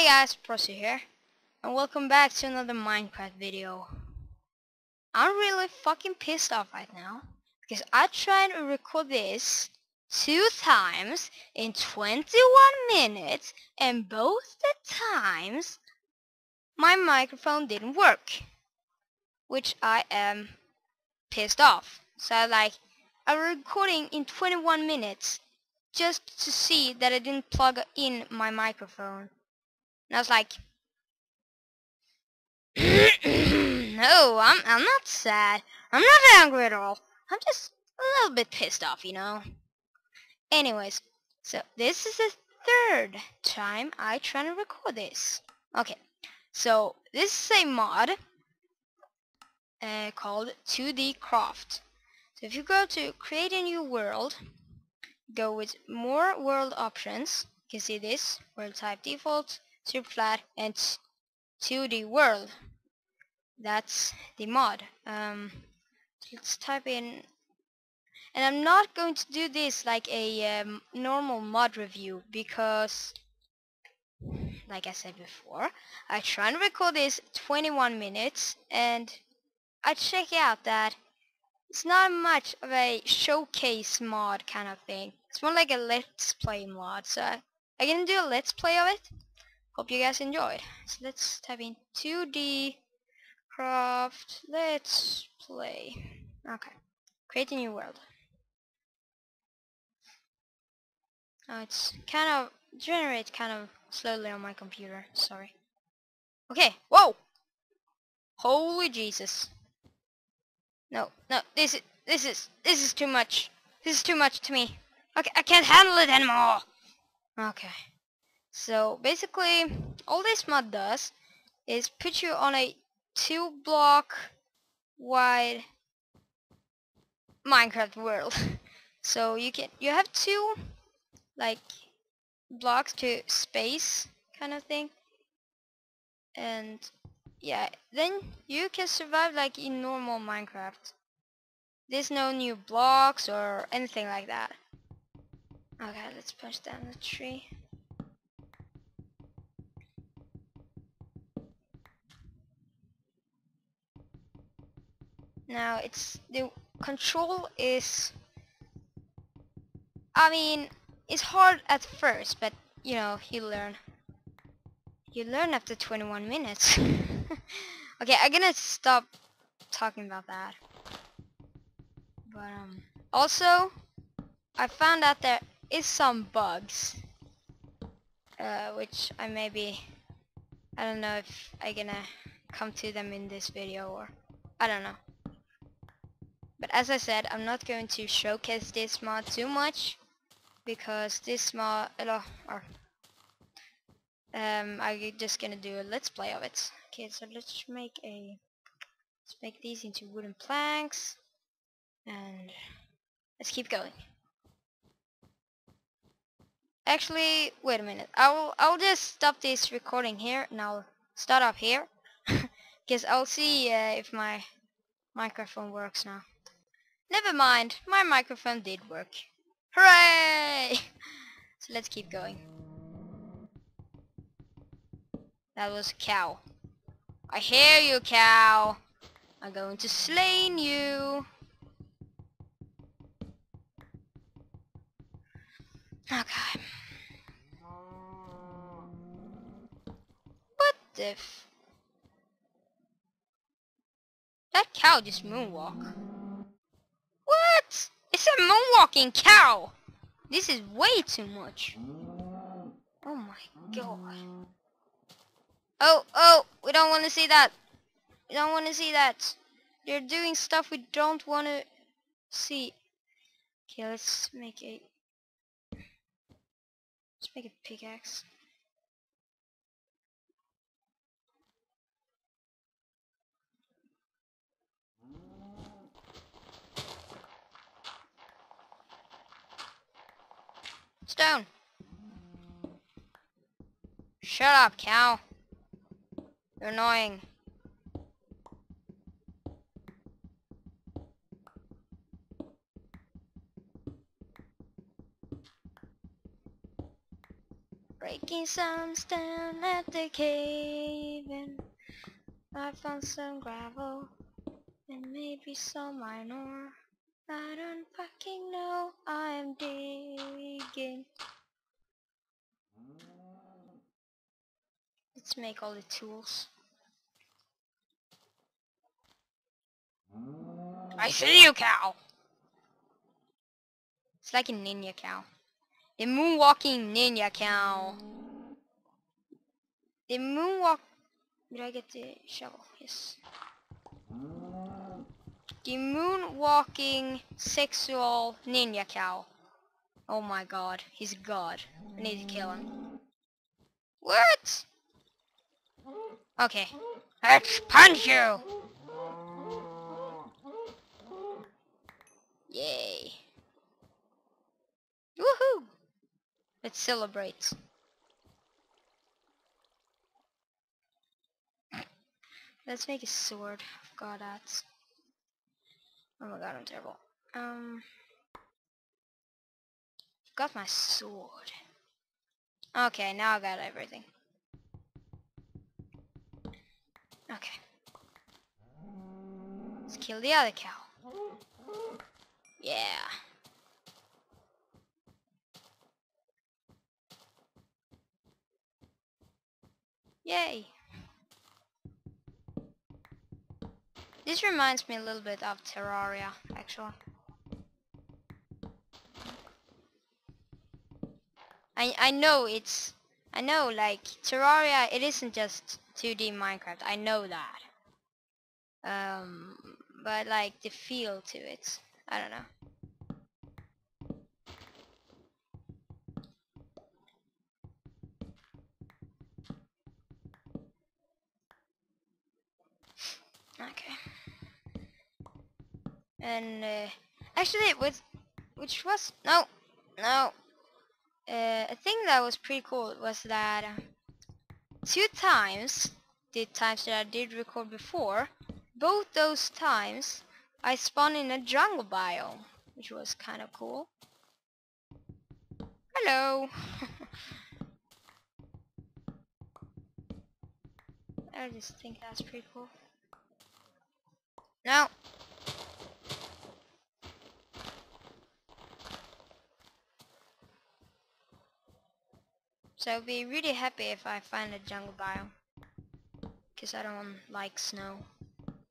Hey guys, Prozzy here, and welcome back to another Minecraft video. I'm really fucking pissed off right now, because I tried to record this two times in 21 minutes, and both the times my microphone didn't work, which I am pissed off. So like, I'm recording in 21 minutes just to see that I didn't plug in my microphone. And I was like, no, I'm I'm not sad. I'm not angry at all. I'm just a little bit pissed off, you know. Anyways, so this is the third time I try to record this. Okay, so this is a mod uh, called 2D Craft. So if you go to create a new world, go with more world options. You can see this, world type default, super flat and 2D world. That's the mod. Um, let's type in and I'm not going to do this like a um, normal mod review because like I said before I try and record this 21 minutes and I check out that it's not much of a showcase mod kind of thing. It's more like a let's play mod so I, I'm gonna do a let's play of it Hope you guys enjoyed. So let's type in 2D craft. Let's play. Okay. Create a new world. Oh, it's kind of generates kind of slowly on my computer. Sorry. Okay. Whoa. Holy Jesus. No, no. This is this is this is too much. This is too much to me. Okay, I can't handle it anymore. Okay. So basically all this mod does is put you on a two block wide Minecraft world. so you can you have two like blocks to space kind of thing. And yeah then you can survive like in normal Minecraft. There's no new blocks or anything like that. Okay let's push down the tree Now it's the control is I mean it's hard at first but you know you learn. You learn after 21 minutes. Okay I'm gonna stop talking about that. But um also I found out there is some bugs uh, which I maybe I don't know if I'm gonna come to them in this video or I don't know but as I said, I'm not going to showcase this mod too much because this mod, uh, or um, I'm just gonna do a let's play of it. Okay, so let's make a let's make these into wooden planks and let's keep going. Actually, wait a minute. I'll I'll just stop this recording here and I'll start up here because I'll see uh, if my microphone works now. Never mind, my microphone did work. Hooray! So let's keep going. That was a cow. I hear you, cow. I'm going to slay you. Okay. What the. That cow just moonwalk. It's a moonwalking cow! This is way too much. Oh my god. Oh, oh, we don't want to see that. We don't want to see that. They're doing stuff we don't want to see. Okay, let's make a... Let's make a pickaxe. Stone. Shut up, cow. You're annoying. Breaking some stone at the cave and I found some gravel and maybe some iron ore. I don't fucking know. I am digging. Let's make all the tools. I see you, cow! It's like a ninja cow. The moonwalking ninja cow. The moonwalk... Did I get the shovel? Yes. The moonwalking sexual ninja cow. Oh my god, he's a god. I need to kill him. What? Okay. Let's punch you! Yay. Woohoo! Let's celebrate. Let's make a sword of Godats. Oh my god, I'm terrible. Um, got my sword. Okay, now I got everything. Okay. Let's kill the other cow. Yeah. Yay! This reminds me a little bit of Terraria, actually. I I know it's I know like Terraria it isn't just 2D Minecraft. I know that. Um but like the feel to it. I don't know. Okay. And uh, actually, was which was no, no. Uh, a thing that was pretty cool was that uh, two times, the times that I did record before, both those times I spawned in a jungle biome, which was kind of cool. Hello. I just think that's pretty cool. No. So I'll be really happy if I find a jungle biome. Because I don't like snow.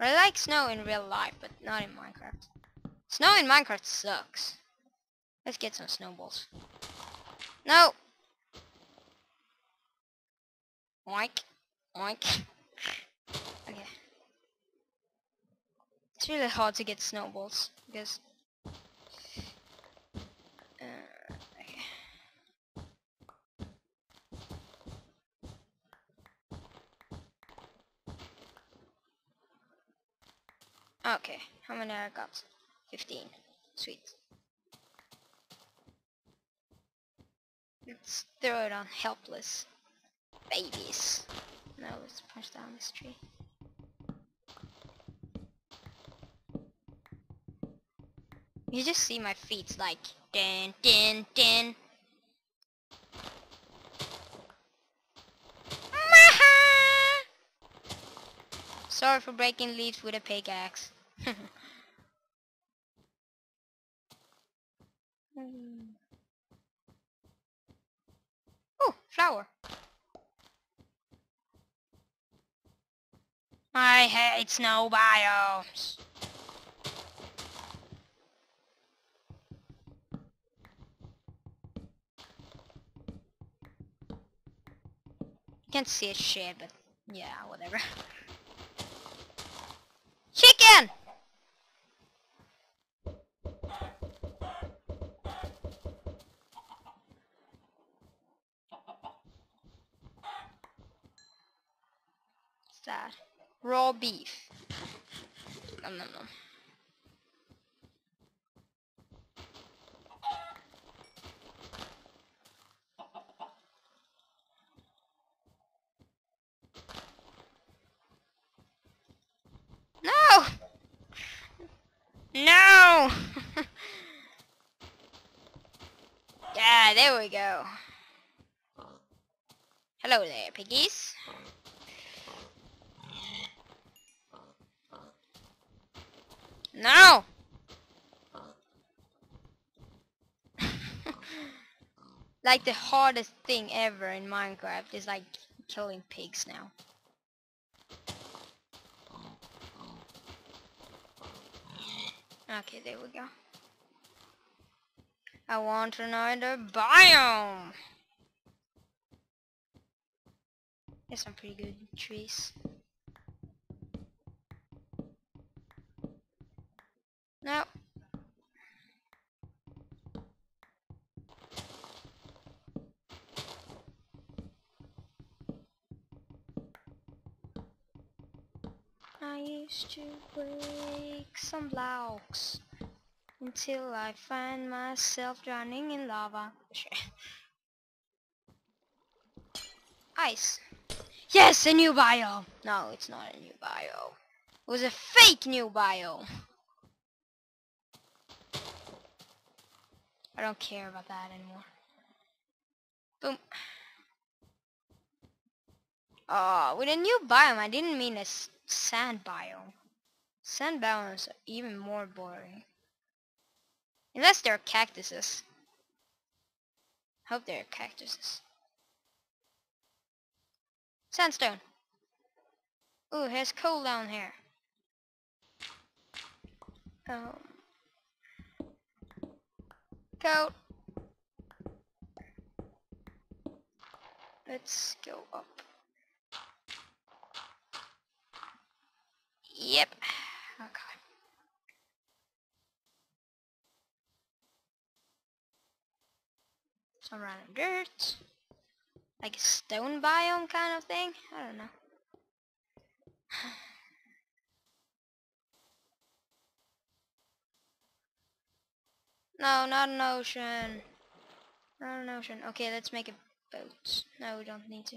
I like snow in real life, but not in Minecraft. Snow in Minecraft sucks. Let's get some snowballs. No! Oink. Oink. okay. It's really hard to get snowballs, because... Okay, how many I got? 15. Sweet. Let's throw it on helpless babies. Now let's punch down this tree. You just see my feet like din din din. Sorry for breaking leaves with a pickaxe. oh, flower. I hate snow biomes. Can't see a shit, but yeah, whatever. Chicken! No! yeah, there we go. Hello there, piggies. No! like the hardest thing ever in Minecraft is like killing pigs now. Okay, there we go. I want another biome! There's some pretty good trees. No. I used to break some blocks until I find myself drowning in lava. Ice. Yes, a new biome. No, it's not a new biome. It was a fake new biome. I don't care about that anymore. Boom. Oh, with a new biome, I didn't mean a sand biome. Sand biomes are even more boring. Unless they're cactuses. Hope they're cactuses. Sandstone. Ooh, here's coal down here. Um, coat. Let's go up. Yep. Okay. Random dirt. Like a stone biome kind of thing? I don't know. no, not an ocean. Not an ocean. Okay, let's make a boat. No, we don't need to.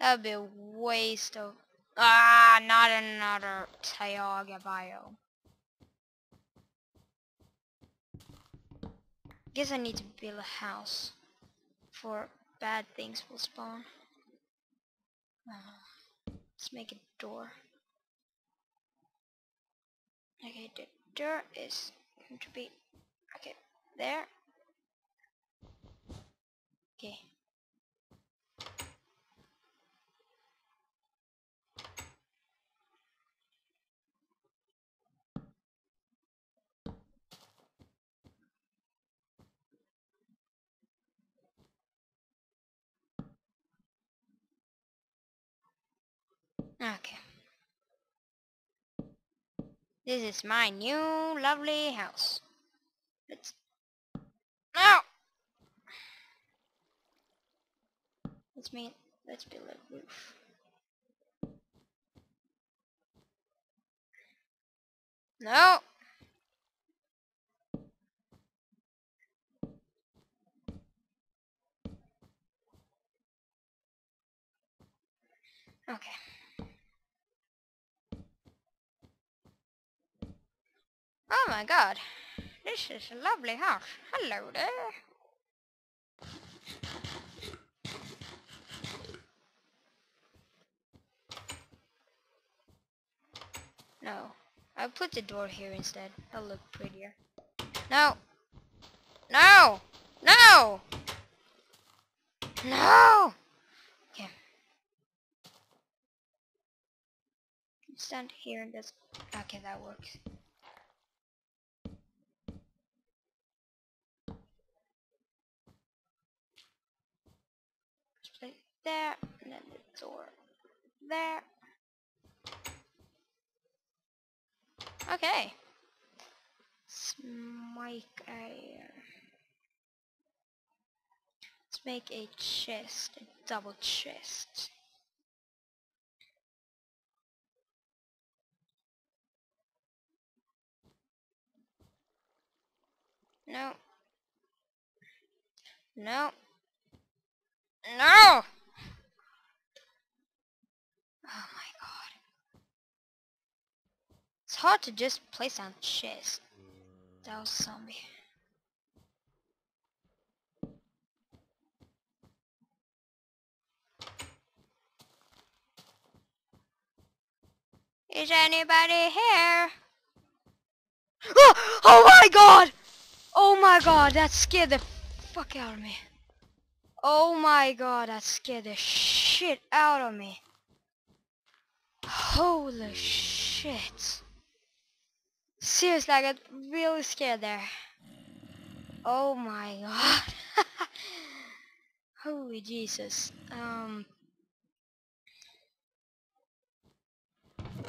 That would be a waste of... Ah, not another Taiga biome. Guess I need to build a house for bad things will spawn. Uh, let's make a door. Okay, the door is going to be okay there. Okay. Okay. This is my new lovely house. Let's... No! Let's make... Let's build a roof. No! Okay. Oh my god. This is a lovely house. Hello there. No. I'll put the door here instead. It'll look prettier. No! No! No! No! Okay. Stand here and just... Okay, that works. There, and then the door there. Okay. Let's make a let's make a chest, a double chest. No. No. No! hard to just place some chest. That was zombie. Is anybody here? Oh, oh my god! Oh my god, that scared the fuck out of me. Oh my god, that scared the shit out of me. Holy shit. Seriously, I got really scared there. Oh my god. Holy Jesus. Um.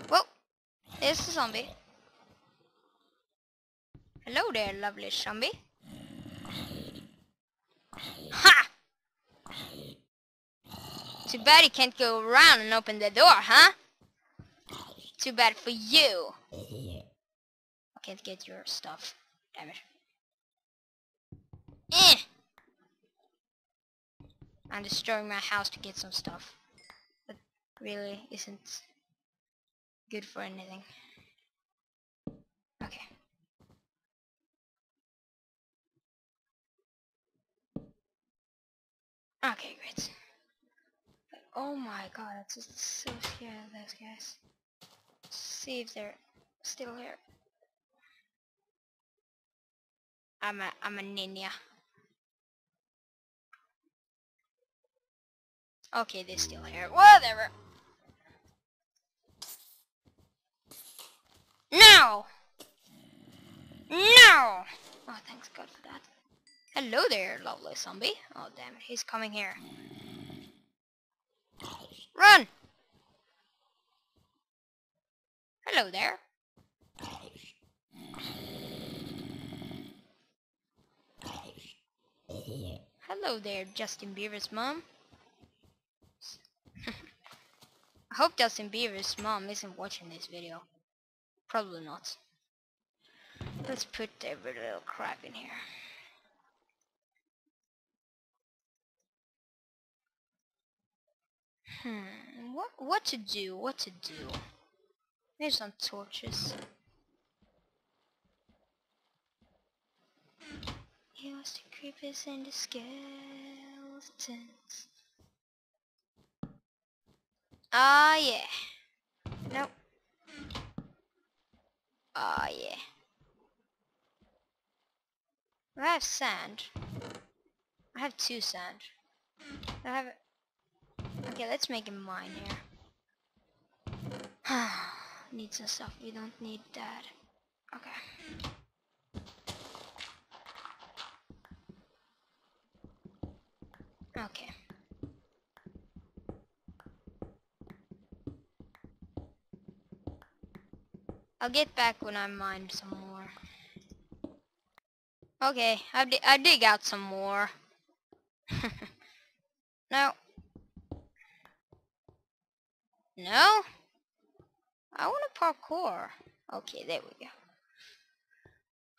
Whoa! There's a zombie. Hello there, lovely zombie. Ha! Too bad you can't go around and open the door, huh? Too bad for you. Can't get your stuff. Damn it. Eh! I'm destroying my house to get some stuff. That really isn't good for anything. Okay. Okay, great. But, oh my god, I'm just so scared of those guys. see if they're still here. I'm a I'm a ninja. Okay, they're still here. Whatever. No! No! Oh, thanks God for that. Hello there, lovely zombie. Oh, damn it. He's coming here. Run! Hello there. Hello there, Justin Bieber's mom. I hope Justin Bieber's mom isn't watching this video. Probably not. Let's put every little crap in here. Hmm, what what to do? What to do? There's some torches. Here's the creepers and the skeletons. Ah, uh, yeah. Nope. Ah, uh, yeah. I have sand. I have two sand. I have... Okay, let's make a mine here. need some stuff. We don't need that. Okay. I'll get back when I mine some more. Okay, I, di I dig out some more. no. No? I want to parkour. Okay, there we go.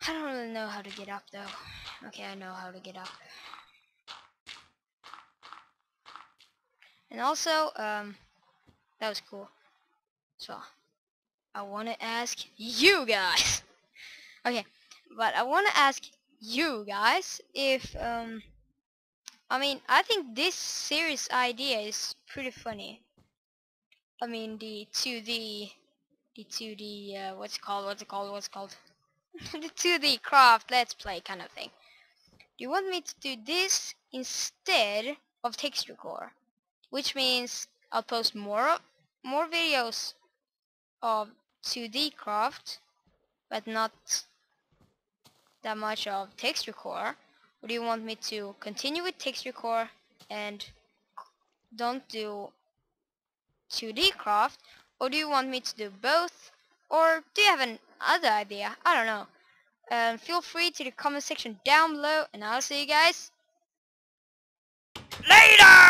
I don't really know how to get up though. Okay, I know how to get up. And also, um, that was cool. So, I want to ask you guys. okay, but I want to ask you guys if, um, I mean, I think this series idea is pretty funny. I mean, the 2D, the 2D, uh, what's it called, what's it called, what's it called? the 2D craft let's play kind of thing. Do you want me to do this instead of texture core? Which means I'll post more more videos of 2D craft, but not that much of texture core, Would do you want me to continue with texture core and don't do 2D craft, or do you want me to do both, or do you have an other idea? I don't know. Um, feel free to the comment section down below, and I'll see you guys later!